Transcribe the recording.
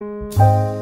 you